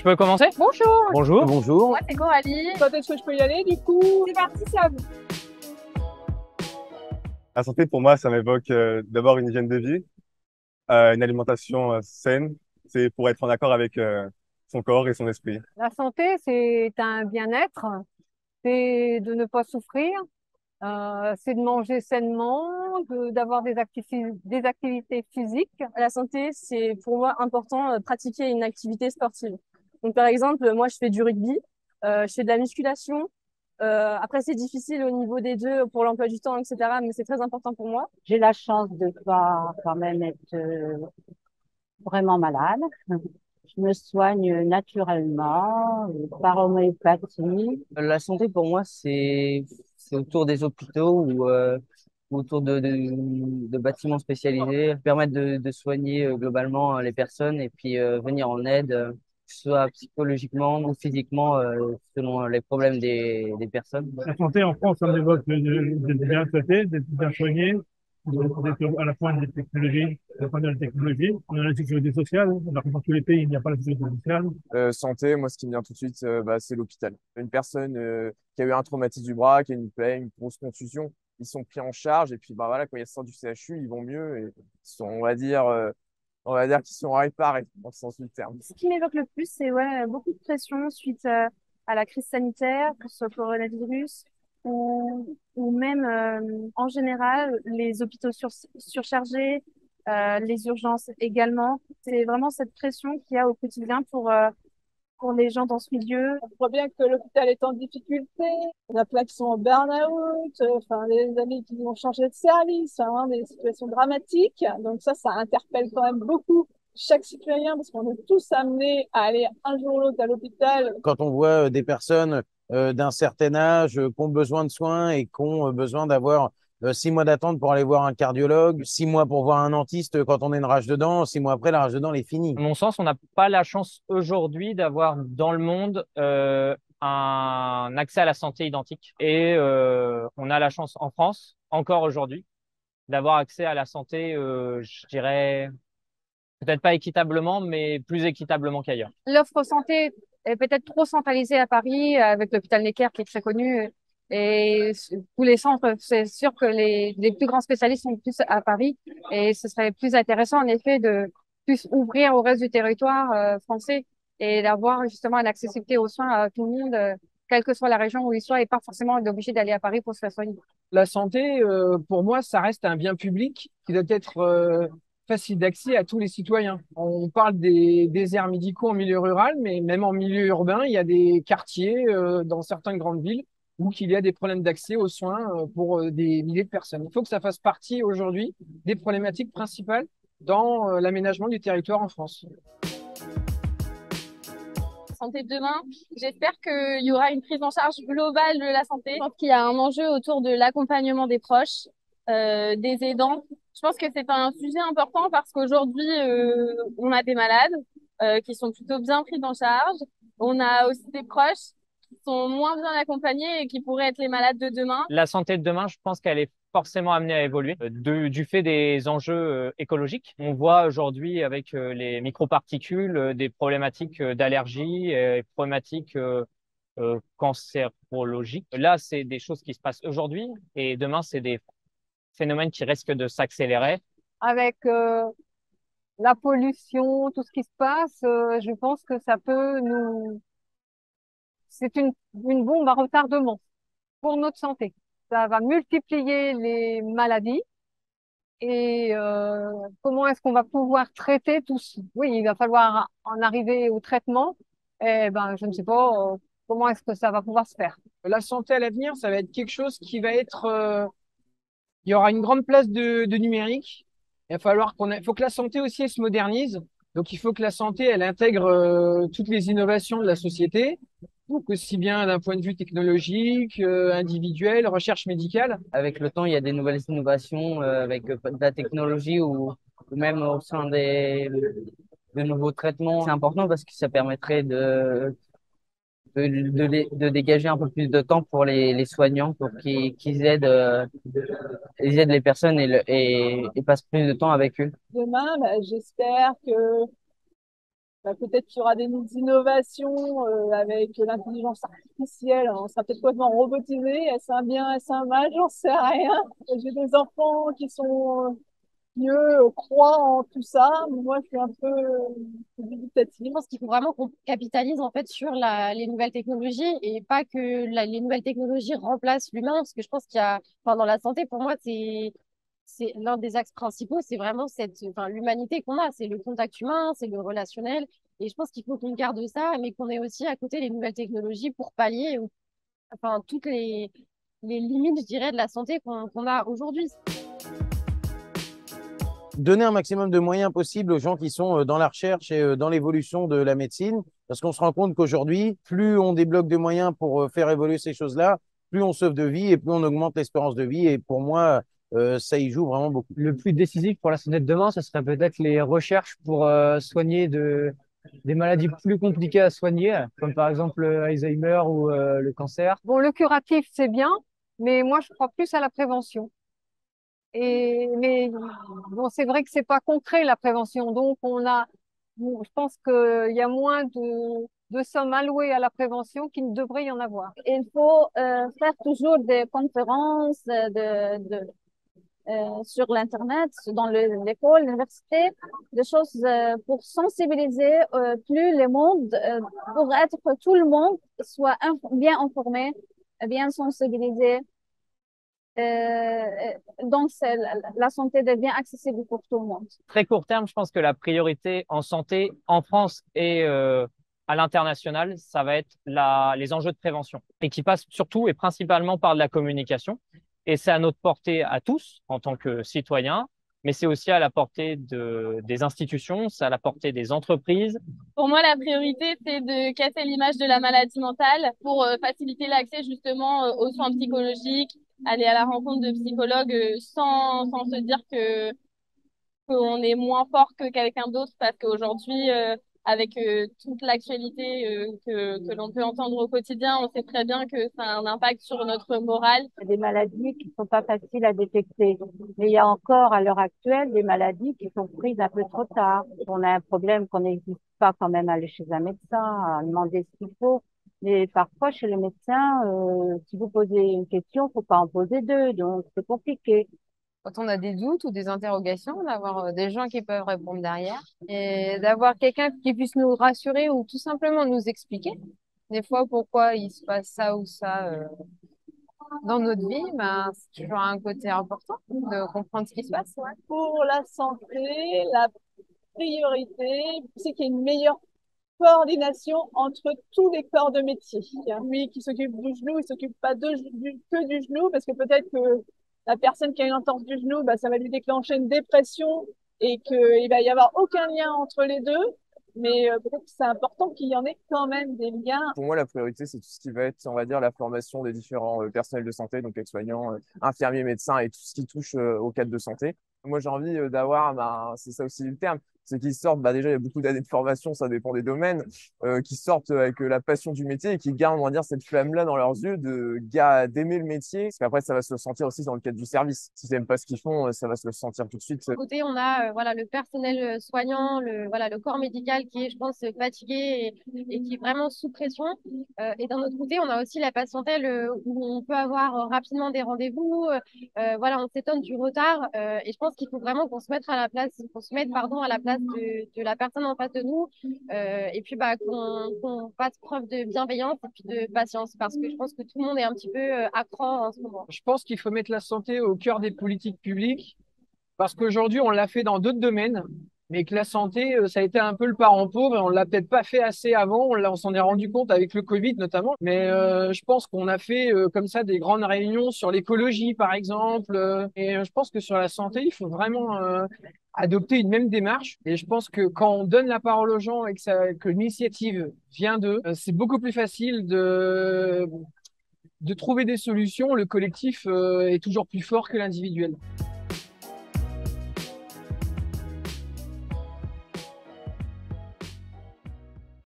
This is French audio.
Je peux commencer Bonjour, Bonjour. Bonjour. moi c'est Coralie. Quand est-ce que je peux y aller du coup C'est parti, c'est à vous. La santé, pour moi, ça m'évoque euh, d'abord une hygiène de vie, euh, une alimentation euh, saine. C'est pour être en accord avec euh, son corps et son esprit. La santé, c'est un bien-être, c'est de ne pas souffrir, euh, c'est de manger sainement, de- d'avoir des, activi- des activités physiques. La santé, c'est pour moi important euh, pratiquer une activité sportive. Donc par exemple, moi je fais du rugby, euh, je fais de la musculation. Euh, après c'est difficile au niveau des deux pour l'emploi du temps, etc. Mais c'est très important pour moi. J'ai la chance de pas quand même être euh, vraiment malade. Je me soigne naturellement par homéopathie. La santé pour moi, c'est c'est autour des hôpitaux ou euh, autour de, de, de bâtiments spécialisés, permettre de, de soigner euh, globalement les personnes et puis euh, venir en aide, euh, soit psychologiquement ou physiquement, euh, selon les problèmes des, des personnes. La santé en France, on évoque d'être bien traité, d'être bien soigné, d'être à la pointe des technologies, à la pointe de la technologie. On a la sécurité sociale, alors que dans tous les pays, il n'y a pas la sécurité sociale. Euh, santé, moi, ce qui me vient tout de suite, euh, bah, c'est l'hôpital. Une personne euh, qui a eu un traumatisme du bras, qui a une plaie, une grosse contusion, ils sont pris en charge et puis bah voilà, quand ils sortent du CHU, ils vont mieux et ils sont, on va dire, euh, on va dire qu'ils sont réparés dans le sens du terme. Ce qui m'évoque le plus, c'est ouais, beaucoup de pression suite euh, à la crise sanitaire, que ce soit coronavirus ou, ou même euh, en général les hôpitaux sur, surchargés, euh, les urgences également. C'est vraiment cette pression qu'il y a au quotidien pour, pour les gens dans ce milieu. On voit bien que l'hôpital est en difficulté. Il y en a plein qui sont en burn-out, enfin, les amis qui vont changer de service, hein, des situations dramatiques. Donc ça, ça interpelle quand même beaucoup chaque citoyen parce qu'on est tous amenés à aller un jour ou l'autre à l'hôpital. quand on voit euh, des personnes euh, d'un certain âge euh, qui ont besoin de soins et qui ont besoin d'avoir six mois d'attente pour aller voir un cardiologue, six mois pour voir un dentiste quand on a une rage de dents, six mois après, la rage de dents, elle est finie. À mon sens, on n'a pas la chance aujourd'hui d'avoir dans le monde euh, un accès à la santé identique. Et euh, on a la chance en France, encore aujourd'hui, d'avoir accès à la santé, euh, je dirais, peut-être pas équitablement, mais plus équitablement qu'ailleurs. L'offre santé est peut-être trop centralisée à Paris, avec l'hôpital Necker qui est très connu. Et tous les centres, c'est sûr que les, les plus grands spécialistes sont plus à Paris. Et ce serait plus intéressant, en effet, de plus ouvrir au reste du territoire euh, français et d'avoir justement une accessibilité aux soins à tout le monde, euh, quelle que soit la région où il soit, et pas forcément obligé d'aller à Paris pour se faire soigner. La santé, euh, pour moi, ça reste un bien public qui doit être facile d'accès à tous les citoyens. On parle des déserts médicaux en milieu rural, mais même en milieu urbain, il y a des quartiers dans certaines grandes villes où il y a des problèmes d'accès aux soins euh, pour euh, des milliers de personnes. Il faut que ça fasse partie aujourd'hui des problématiques principales dans euh, l'aménagement du territoire en France. santé de demain. J'espère qu'il y aura une prise en charge globale de la santé. Je pense qu'il y a un enjeu autour de l'accompagnement des proches, des aidants. Je pense que c'est un sujet important parce qu'aujourd'hui, on a des malades qui sont plutôt bien pris en charge. On a aussi des proches qui sont moins bien accompagnés et qui pourraient être les malades de demain. La santé de demain, je pense qu'elle est forcément amenée à évoluer euh, de- du fait des enjeux euh, écologiques. On voit aujourd'hui avec euh, les microparticules des problématiques d'allergie, et problématiques cancérologiques. Là, c'est des choses qui se passent aujourd'hui et demain, c'est des phénomènes qui risquent de s'accélérer. Avec euh, la pollution, tout ce qui se passe, euh, je pense que ça peut nous... C'est une, une bombe à retardement pour notre santé. Ça va multiplier les maladies. Et euh, comment est-ce qu'on va pouvoir traiter tout ça? Oui, il va falloir en arriver au traitement. Eh ben, je ne sais pas euh, comment est-ce que ça va pouvoir se faire? La santé à l'avenir, ça va être quelque chose qui va être. euh, il y aura une grande place de, numérique. Il va falloir qu'on, il faut que la santé aussi se modernise. Donc, il faut que la santé, elle intègre toutes les innovations de la société. Donc, aussi bien d'un point de vue technologique, euh, individuel, recherche médicale. Avec le temps, il y a des nouvelles innovations euh, avec euh, de la technologie ou, ou même au sein des de nouveaux traitements. C'est important parce que ça permettrait de de, de, les- de dégager un peu plus de temps pour les, les soignants pour qu'ils qu'ils aident euh, ils aident les personnes et, le, et, et passent plus de temps avec eux. Demain, bah, j'espère que Bah, peut-être qu'il y aura des innovations euh, avec l'intelligence artificielle. On sera peut-être complètement robotisé. Est-ce un bien, est-ce un mal? J'en sais rien. J'ai des enfants qui sont qui eux croient en tout ça. Moi, je suis un peu dubitative. Je pense qu'il faut vraiment qu'on capitalise en fait sur la, les nouvelles technologies et pas que les nouvelles technologies remplacent l'humain. Parce que je pense qu'il y a, dans la santé, pour moi, c'est c'est l'un des axes principaux, c'est vraiment cette, l'humanité qu'on a, c'est le contact humain, c'est le relationnel. Et je pense qu'il faut qu'on garde ça, mais qu'on ait aussi à côté les nouvelles technologies pour pallier, enfin, toutes les, les limites, je dirais, de la santé qu'on a aujourd'hui. Donner un maximum de moyens possibles aux gens qui sont euh, dans la recherche et euh, dans l'évolution de la médecine, parce qu'on se rend compte qu'aujourd'hui, plus on débloque de moyens pour euh, faire évoluer ces choses-là, plus on sauve de vie et plus on augmente l'espérance de vie. Et pour moi, ça y joue vraiment beaucoup. Le plus décisif pour la santé de demain, ce serait peut-être les recherches pour euh, soigner de, des maladies plus compliquées à soigner, comme par exemple Alzheimer ou euh, le cancer. Bon, le curatif, c'est bien, mais moi, je crois plus à la prévention. Et, mais bon, c'est vrai que c'est pas concret, la prévention. Donc, on a, bon, je pense qu'il y a moins de, de sommes allouées à la prévention qu'il ne devrait y en avoir. Il faut euh, faire toujours des conférences de, de, euh, sur l'Internet, dans le- l'école, l'université, des choses euh, pour sensibiliser euh, plus le monde, pour être que tout le monde soit bien informé, bien sensibilisé. Donc, la, santé devient accessible pour tout le monde. Très court terme, je pense que la priorité en santé en France et à l'international, ça va être les enjeux de prévention et qui passent surtout et principalement par la communication. Et c'est à notre portée à tous en tant que citoyens, mais c'est aussi à la portée de, des institutions, c'est à la portée des entreprises. Pour moi, la priorité, c'est de casser l'image de la maladie mentale pour euh, faciliter l'accès justement euh, aux soins psychologiques, aller à la rencontre de psychologues euh, sans, sans se dire que qu'on est moins fort que quelqu'un d'autre parce qu'aujourd'hui, avec euh, toute l'actualité euh, que, que l'on peut entendre au quotidien, on sait très bien que ça a un impact sur notre morale. Il y a des maladies qui sont pas faciles à détecter. Mais il y a encore, à l'heure actuelle, des maladies qui sont prises un peu trop tard. On a un problème qu'on n'hésite pas quand même à aller chez un médecin, à demander ce qu'il faut. Mais parfois, chez le médecin, euh, si vous posez une question, faut pas en poser deux, donc c'est compliqué. Quand on a des doutes ou des interrogations, d'avoir euh, des gens qui peuvent répondre derrière et d'avoir quelqu'un qui puisse nous rassurer ou tout simplement nous expliquer des fois pourquoi il se passe ça ou ça euh, dans notre vie, ben, c'est toujours un côté important de comprendre ce qui se passe. Pour la santé, la priorité, c'est qu'il y ait une meilleure coordination entre tous les corps de métier. Lui qui s'occupe du genou, il s'occupe pas de, du, que du genou parce que peut-être que la personne qui a une entorse du genou, bah, ça va lui déclencher une dépression et qu'il va y avoir aucun lien entre les deux. Mais euh, c'est important qu'il y en ait quand même des liens. Pour moi, la priorité, c'est tout ce qui va être, on va dire, la formation des différents euh, personnels de santé, donc aides-soignants, euh, infirmiers, médecins et tout ce qui touche au cadre de santé. Moi, j'ai envie d'avoir, bah, c'est ça aussi le terme, ceux qui sortent, bah, déjà, il y a beaucoup d'années de formation, ça dépend des domaines, euh, qui sortent avec euh, la passion du métier et qui gardent, on va dire, cette flamme-là dans leurs yeux de d'aimer le métier. Parce qu'après, ça va se sentir aussi dans le cadre du service. Si ils n'aiment pas ce qu'ils font, euh, ça va se le sentir tout de suite. D'un côté, on a voilà le personnel soignant, le voilà le corps médical qui est, je pense, fatigué et, qui est vraiment sous pression. Et d'un autre côté, on a aussi la patientèle où on peut avoir rapidement des rendez-vous. voilà, on s'étonne du retard. et je pense qu'il faut vraiment qu'on se mette à la place, qu'on se mette pardon à la place de, la personne en face de nous. euh, et puis bah qu'on qu'on fasse preuve de bienveillance et puis de patience parce que je pense que tout le monde est un petit peu euh, à cran en ce moment. Je pense qu'il faut mettre la santé au cœur des politiques publiques parce qu'aujourd'hui, on l'a fait dans d'autres domaines, mais que la santé, euh, ça a été un peu le parent pauvre et on l'a peut-être pas fait assez avant. On, on s'en est rendu compte avec le Covid notamment. Mais euh, je pense qu'on a fait euh, comme ça des grandes réunions sur l'écologie, par exemple. et je pense que sur la santé, il faut vraiment adopter une même démarche. Et je pense que quand on donne la parole aux gens et que, que l'initiative vient d'eux, c'est beaucoup plus facile de de trouver des solutions, le collectif est toujours plus fort que l'individuel.